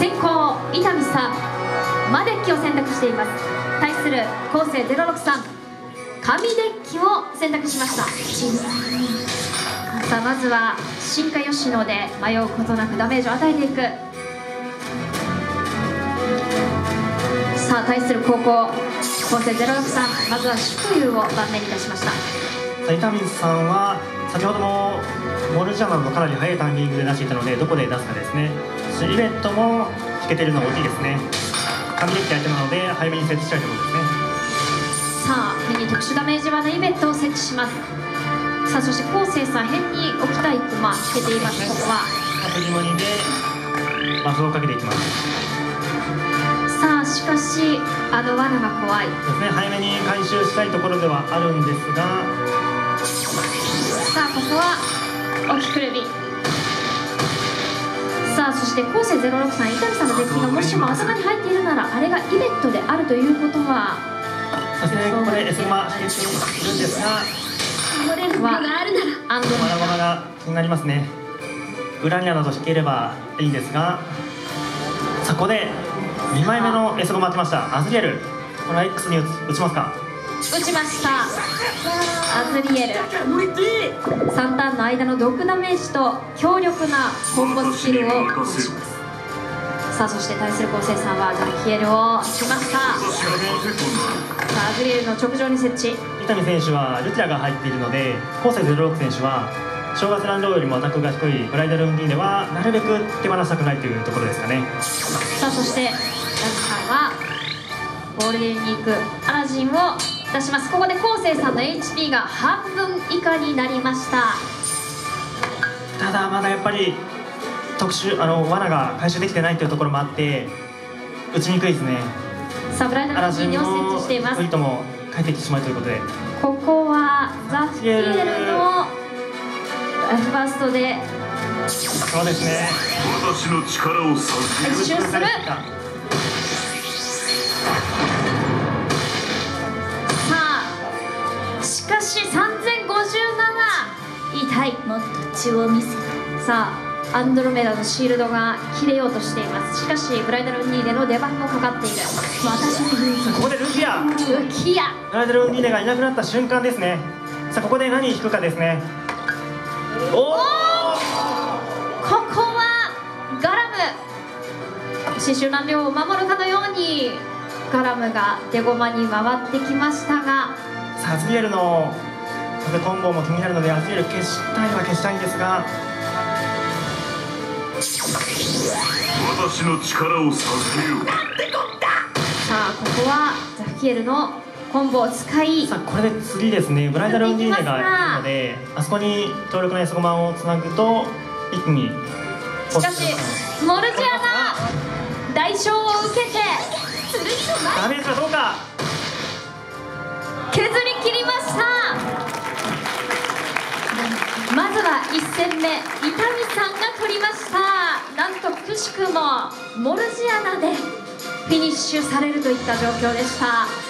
先行伊丹さん。マデッキを選択しています。対する昴生063紙デッキを選択しました。さあまずは進化吉野で迷うことなくダメージを与えていく。さあ対する高校昴生063まずは祝友を盤面に出しました。伊丹さんは先ほどのモルジャマンもかなり早いタイミングで出していたのでどこで出すかですね。そしてイベットも引けてるのが大きいですね。紙デッキ相手なので早めに設置したいところですね。さあ辺に特殊ダメージ技イベットを設置します。さあそして昴生さん辺に置きたい駒引けています。ここは次盛りでバフをかけていきます。さあしかしあの罠が怖い。ですね。早めに回収したいところではあるんですがさあここはおきくるびさあそして昴生06さん伊丹さんのデッキがもしも頭に入っているならあれがイベットであるということは。そしてここで S マ引けているんですが。守れるはアンドロまだまだ気になりますね。裏になど引ければいいんですが。そこで2枚目の S ゴマ来ました。アズリエル。これは X に打ちますか？打ちました。アズリエル。3ターンの間の毒ダメージと強力なコンボスキルを行使します。さあそして対する昴生さんはザキエルをしました。さあアズリエルの直上に設置。伊丹選手はルティラが入っているので昴生06選手は正月ランドよりもアタックが低いブライダルウンディーネはなるべく手放したくないというところですかね。さあそしてラズさんはゴールデンウィークアラジンを出します。ここで昴生さんの HP が半分以下になりました。ただまだやっぱり特殊あの罠が回収できてないというところもあって打ちにくいですね。さあブライダルウンアラジンディーネを設の置しています。ウイトも帰ってきてしまうということで。ここはザフィエルのフバーストで。そうですね。私の力を授ける一周する血を見せさあアンドロメダのシールドが切れようとしています。しかしブライダルウンディーネの出番もかかっている私ここでルフィアウキヤブライダルウンディーネがいなくなった瞬間ですね。さあここで何引くかですね。おおここはガラム。刺繍難病を守るかのようにガラムが出駒に回ってきましたが。さあアズリエルのコンボも気になるのでアズリエル消したいは消したいんですが。私の力を授けよう。さあここはザフキエルのコンボを使い。さあこれで次ですね。ブライダルウンディーネがいるのであそこに強力な S ゴマをつなぐと一気にしかしモルジアが代償を受けてダメージはどうかまずは1戦目伊丹さんが取りました。なんとくしくもモルジアナでフィニッシュされるといった状況でした。